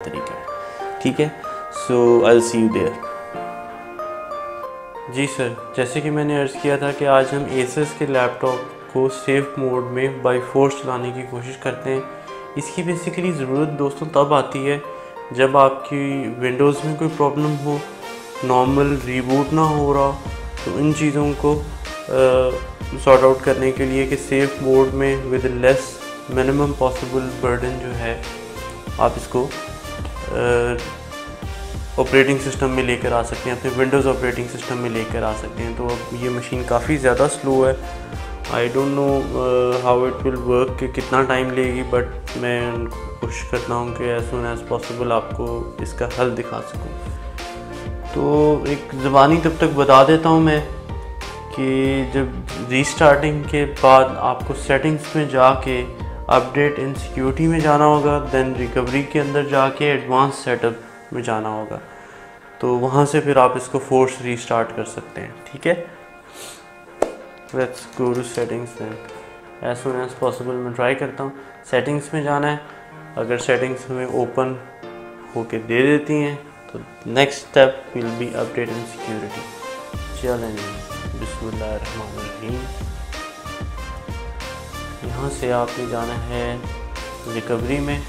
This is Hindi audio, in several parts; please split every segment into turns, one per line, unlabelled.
तरीका है। ठीक है? So I see you there ji sir, जैसे कि मैंने अर्ज़ किया था कि आज हम एसएस के लैपटॉप को सेफ़ मोड में बाई फोर्स चलाने की कोशिश करते हैं। इसकी बेसिकली ज़रूरत दोस्तों तब आती है जब आपकी विंडोज़ में कोई प्रॉब्लम हो नॉर्मल रीबूट ना हो रहा तो इन चीज़ों को सॉर्ट आउट करने के लिए कि सेफ़ मोड में with less minimum possible burden जो है, आप इसको ऑपरेटिंग सिस्टम में लेकर आ सकते हैं, अपने विंडोज़ ऑपरेटिंग सिस्टम में लेकर आ सकते हैं। तो अब ये मशीन काफ़ी ज़्यादा स्लो है। I don't know how it will work कि कितना टाइम लेगी बट मैं कोशिश करता हूँ कि एज सुन एज़ पॉसिबल आपको इसका हल दिखा सकूँ। तो एक ज़बानी तब तक बता देता हूँ मैं कि जब रीस्टार्टिंग के बाद आपको सेटिंग्स में जाके अपडेट इन सिक्योरिटी में जाना होगा देन रिकवरी के अंदर जाके एडवांस सेटअप में जाना होगा। तो वहाँ से फिर आप इसको फोर्स रीस्टार्ट कर सकते हैं, ठीक है? Let's go to settings then as soon as possible मैं ट्राई करता हूँ। सेटिंग्स में जाना है। अगर सेटिंग्स हमें ओपन होके दे देती हैं तो next step will be update in security चलें। बिस्मिल्लाहिर्रहमानिर्रहीम यहाँ से आपने जाना है रिकवरी में।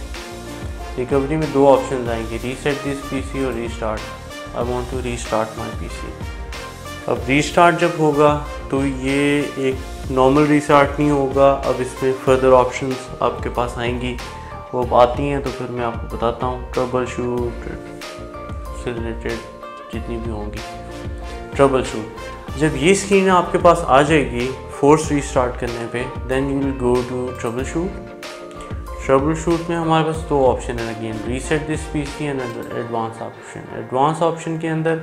रिकवरी में दो ऑप्शन आएँगे रीसेट दिस पीसी और restart I want to restart my PC अब रीस्टार्ट जब होगा तो ये एक नॉर्मल रीस्टार्ट नहीं होगा। अब इसमें फर्दर ऑप्शंस आपके पास आएँगी। वो अब आती हैं तो फिर मैं आपको बताता हूँ। ट्रबल शूट से रिलेटेड जितनी भी होंगी। ट्रबल शूट जब ये स्क्रीन आपके पास आ जाएगी फोर्स रीस्टार्ट करने पे then you will go to troubleshoot troubleshoot में हमारे पास दो ऑप्शन है again reset this PC and advance option advance option के अंदर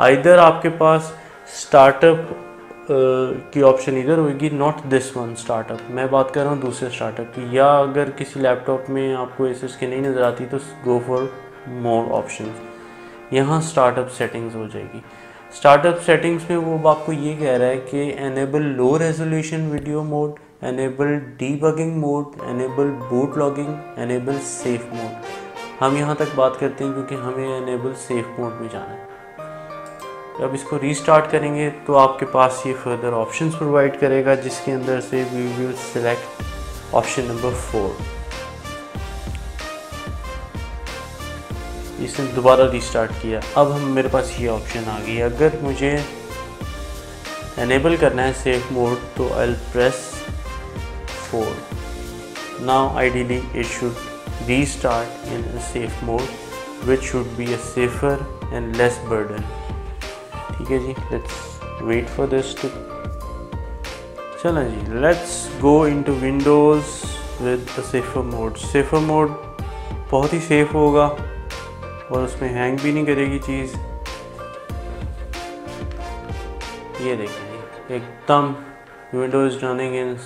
आइधर आपके पास स्टार्टअप की ऑप्शन इधर होगी नॉट दिस वन स्टार्टअप मैं बात कर रहा हूँ दूसरे स्टार्टअप की. या अगर किसी लैपटॉप में आपको एस की नहीं नज़र आती तो गो फॉर मोर ऑप्शन यहाँ स्टार्टअप सेटिंग्स हो जाएगी. स्टार्टअप सेटिंग्स में वो आपको ये कह रहा है कि enable low resolution video mode enable debugging mode enable boot logging enable safe mode हम यहाँ तक बात करते हैं क्योंकि हमें एनेबल सेफ़ मोड में जाना है। जब इसको रीस्टार्ट करेंगे तो आपके पास ये फर्दर ऑप्शंस प्रोवाइड करेगा, जिसके अंदर से we will select option number four इसने दोबारा रीस्टार्ट किया। अब हम मेरे पास ये ऑप्शन आ गई। अगर मुझे एनेबल करना है सेफ़ मोड तो I press four now ideally it should restart in safe mode which should be a safer and less burden ठीक है जी let's wait for this to चलो जी। Let's go into Windows with safer mode safer mode बहुत ही सेफ़ होगा। और उसमें हैंग भी नहीं करेगी चीज़। ये देखें एकदम Windows running in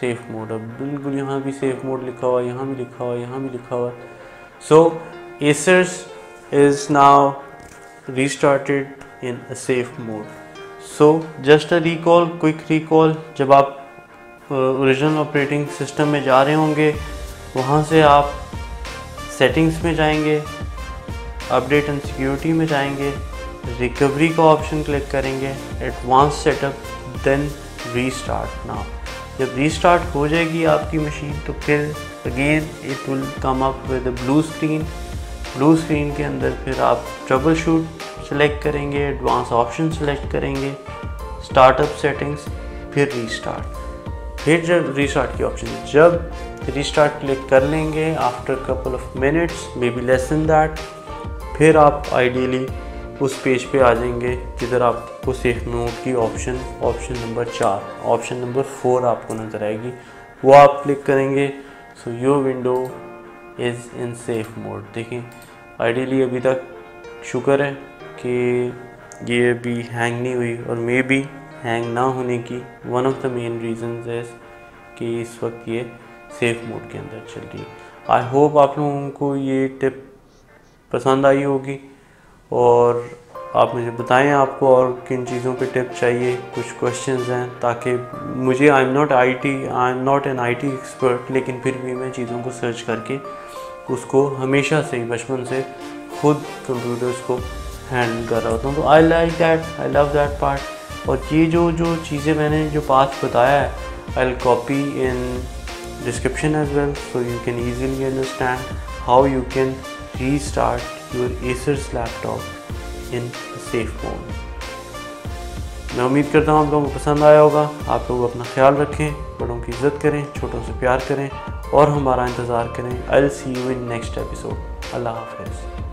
safe mode अब बिल्कुल यहाँ भी सेफ़ मोड लिखा हुआ, यहाँ भी लिखा हुआ, यहाँ भी लिखा हुआ। So Acer's is now restarted in a safe mode so, just a recall, quick recall, जब आप ओरिजिनल ऑपरेटिंग सिस्टम में जा रहे होंगे, वहाँ से आप सेटिंग्स में जाएँगे। अपडेट एंड सिक्योरिटी में जाएँगे, रिकवरी का ऑप्शन क्लिक करेंगे advance setup then restart now जब रीस्टार्ट हो जाएगी आपकी मशीन तो फिर again it will come up with blue screen blue screen के अंदर फिर आप ट्रबल शूट सेलेक्ट करेंगे एडवांस ऑप्शन सेलेक्ट करेंगे स्टार्टअप सेटिंग्स फिर रीस्टार्ट फिर जब रीस्टार्ट की ऑप्शन जब रीस्टार्ट क्लिक कर लेंगे after couple of minutes may be less in that फिर आप आइडियली उस पेज पे आ जाएँगे, जिधर आपको सेफ़ मोड की ऑप्शन ऑप्शन नंबर चार ऑप्शन नंबर फोर आपको नज़र आएगी। वो आप क्लिक करेंगे so your window is in safe mode देखें आइडियली अभी तक शुक्र है कि ये अभी हैंग नहीं हुई, और मे बी हैंग ना होने की one of the main reason है कि इस वक्त ये सेफ़ मोड के अंदर चल रही है। आई होप आप लोगों को ये टिप पसंद आई होगी। और आप मुझे बताएँ आपको और किन चीज़ों पे टिप चाहिए, कुछ क्वेश्चंस हैं, ताकि मुझे I am not I T I am not an I T expert लेकिन फिर भी मैं चीज़ों को सर्च करके उसको हमेशा से ही बचपन से खुद कंप्यूटर्स को हैंडल कर रहा होता हूँ। तो I like that I love that part और ये जो जो चीज़ें मैंने, जो पास बताया है I copy in description as well so you can easily understand how you can re your Acer's laptop laptop in safe mode मैं उम्मीद करता हूँ आप लोगों को पसंद आया होगा। आप लोग अपना ख्याल रखें, बड़ों की इज़्ज़त करें, छोटों से प्यार करें और हमारा इंतज़ार करें। I see you in next episode अल्लाह हाफिज़।